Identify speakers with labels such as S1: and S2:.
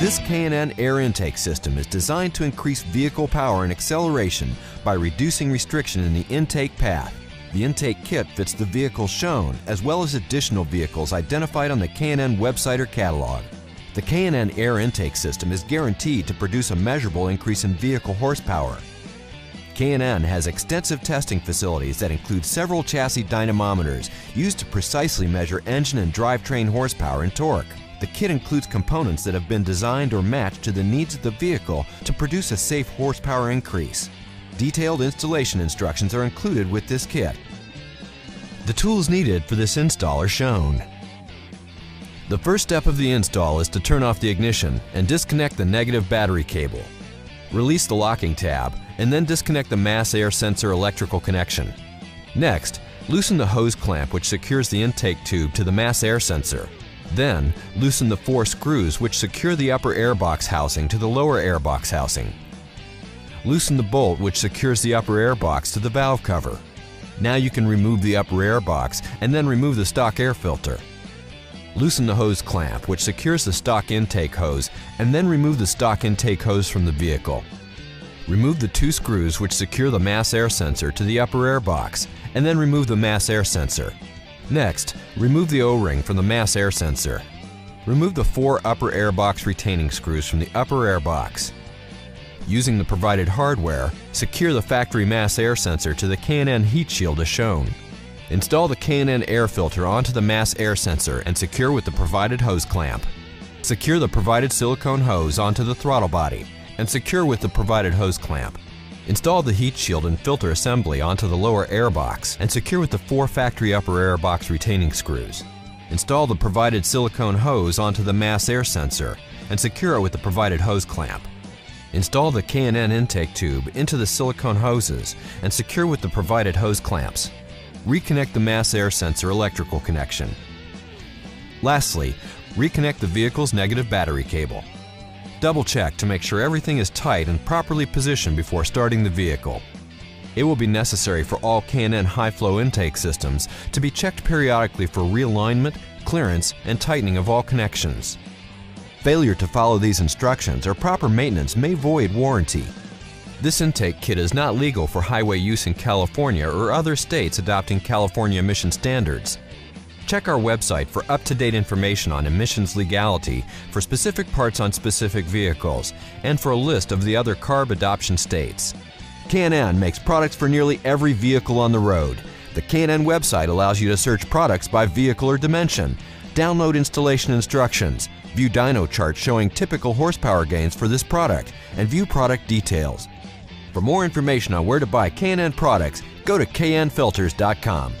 S1: This K&N air intake system is designed to increase vehicle power and acceleration by reducing restriction in the intake path. The intake kit fits the vehicles shown as well as additional vehicles identified on the K&N website or catalog. The K&N air intake system is guaranteed to produce a measurable increase in vehicle horsepower. K&N has extensive testing facilities that include several chassis dynamometers used to precisely measure engine and drivetrain horsepower and torque. The kit includes components that have been designed or matched to the needs of the vehicle to produce a safe horsepower increase. Detailed installation instructions are included with this kit. The tools needed for this install are shown. The first step of the install is to turn off the ignition and disconnect the negative battery cable. Release the locking tab and then disconnect the mass air sensor electrical connection. Next, loosen the hose clamp which secures the intake tube to the mass air sensor. Then, loosen the four screws which secure the upper airbox housing to the lower airbox housing. Loosen the bolt which secures the upper airbox to the valve cover. Now you can remove the upper airbox and then remove the stock air filter. Loosen the hose clamp which secures the stock intake hose and then remove the stock intake hose from the vehicle. Remove the two screws which secure the mass air sensor to the upper air box and then remove the mass air sensor. Next, remove the O-ring from the mass air sensor. Remove the four upper air box retaining screws from the upper air box. Using the provided hardware, secure the factory mass air sensor to the K&N heat shield as shown. Install the K&N air filter onto the mass air sensor and secure with the provided hose clamp. Secure the provided silicone hose onto the throttle body and secure with the provided hose clamp. Install the heat shield and filter assembly onto the lower air box and secure with the four factory upper air box retaining screws. Install the provided silicone hose onto the mass air sensor and secure it with the provided hose clamp. Install the K&N intake tube into the silicone hoses and secure with the provided hose clamps. Reconnect the mass air sensor electrical connection. Lastly, reconnect the vehicle's negative battery cable. Double check to make sure everything is tight and properly positioned before starting the vehicle. It will be necessary for all K&N high-flow intake systems to be checked periodically for realignment, clearance, and tightening of all connections. Failure to follow these instructions or proper maintenance may void warranty. This intake kit is not legal for highway use in California or other states adopting California emission standards. Check our website for up-to-date information on emissions legality for specific parts on specific vehicles and for a list of the other CARB adoption states. K&N makes products for nearly every vehicle on the road. The K&N website allows you to search products by vehicle or dimension, download installation instructions, view dyno charts showing typical horsepower gains for this product, and view product details. For more information on where to buy K&N products, go to knfilters.com.